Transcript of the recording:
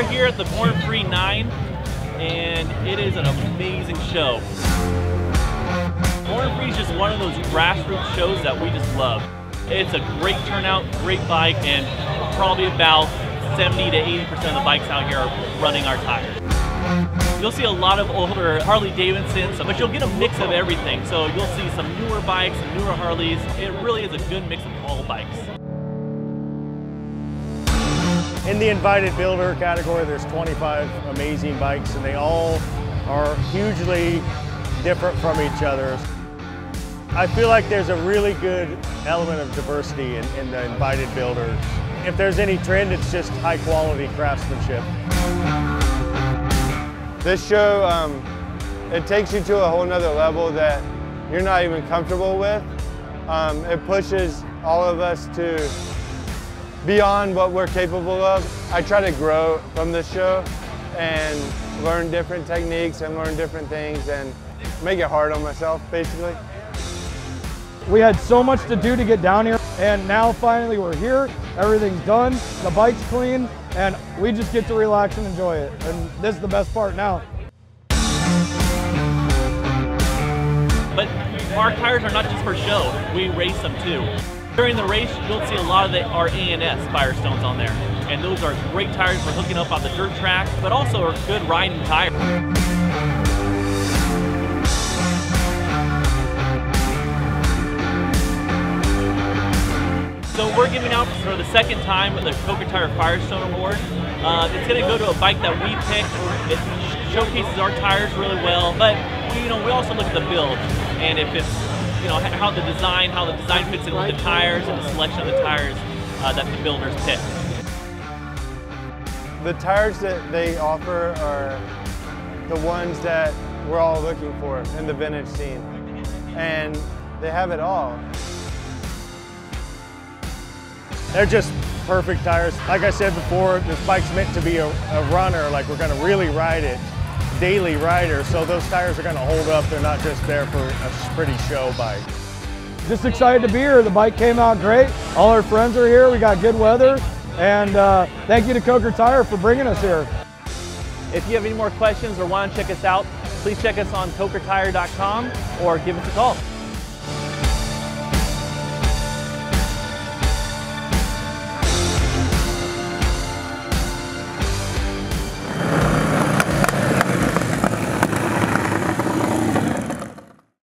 at the Born Free 9, and it is an amazing show. Born Free is just one of those grassroots shows that we just love. It's a great turnout, great bike, and probably about 70 to 80% of the bikes out here are running our tires. You'll see a lot of older Harley Davidsons, but you'll get a mix of everything. So you'll see some newer bikes, newer Harleys. It really is a good mix of all bikes. In the invited builder category, there's 25 amazing bikes and they all are hugely different from each other. I feel like there's a really good element of diversity in, in the invited builders. If there's any trend, it's just high quality craftsmanship. This show, um, it takes you to a whole nother level that you're not even comfortable with. Um, it pushes all of us to beyond what we're capable of. I try to grow from this show and learn different techniques and learn different things and make it hard on myself, basically. We had so much to do to get down here, and now finally we're here. Everything's done, the bike's clean, and we just get to relax and enjoy it. And this is the best part now. But our tires are not just for show, we race them too. During the race, you'll see a lot of the, our ANS Firestones on there. And those are great tires for hooking up on the dirt track, but also are good riding tires. So we're giving out for the second time the Coker Tire Firestone Award. Uh, it's going to go to a bike that we picked. It showcases our tires really well, but you know we also look at the build and if it's you know how the design, how the design fits in with the tires and the selection of the tires uh, that the builders pick. The tires that they offer are the ones that we're all looking for in the vintage scene, and they have it all. They're just perfect tires. Like I said before, this bike's meant to be a, a runner, like we're gonna really ride it, daily rider, so those tires are gonna hold up. They're not just there for a pretty show bike. Just excited to be here. The bike came out great. All our friends are here. We got good weather. And uh, thank you to Coker Tire for bringing us here. If you have any more questions or want to check us out, please check us on cokertire.com or give us a call.